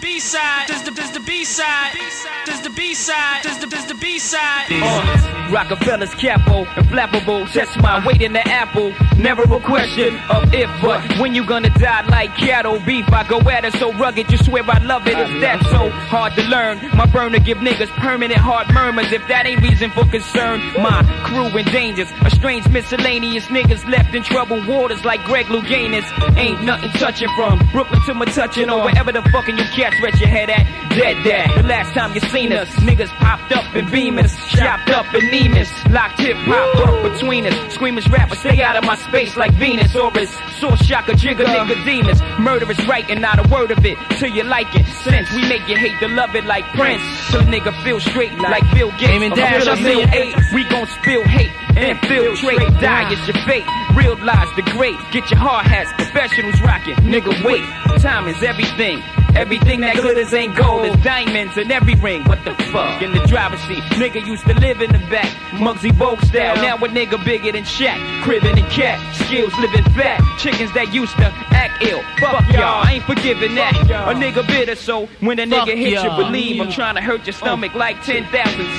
B side? Does the does the B side? Does the B side? Does the does the B side? Roc-A-Fella's capo, inflammable. That's my weight in the apple. Never a question of if, but when you gonna die like cattle beef. I go at it so rugged, you swear I love it. it. Is that so hard to learn? My burner give niggas permanent heart murmurs. If that ain't reason for concern, my crew in dangers. A strange miscellaneous niggas left in troubled waters like Greg Louganis. Ain't nothing touching from Brooklyn to Metuchen or wherever the fucking you cats rest your head at. Dead dad. The last time you seen us, niggas popped up in Beamers, chopped up in Nemus, locked hip hop up between us. Screamers rappers, stay out of my space like Venus or is source shocker jigger uh. nigga demons. Murderous right and not a word of it till you like it. Since we make you hate to love it like Prince, till a nigga feel straight like Bill Gates. Aim and dash, I'm. Eight. We gon' spill hate and infiltrate. Die is your fate. Real lies the great. Get your hard hats. Professionals rocking. Nigga, wait. Time is everything. Everything that glitters ain't gold. There's diamonds in every ring. What the fuck? In the driver's seat. Nigga used to live in the back. Muggsy Bogues style. Now a nigga bigger than Shaq. Cribbin' and cat. Skills living fat. Chickens that used to act ill. Fuck y'all. I ain't forgiving that. A nigga bitter, so when a nigga hit you, believe I'm trying to hurt your stomach like 10,000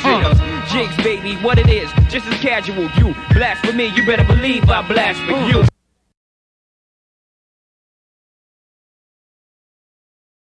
sinners. Jigs, baby, what it is, just as casual. You blast for me, you better believe I blast for you.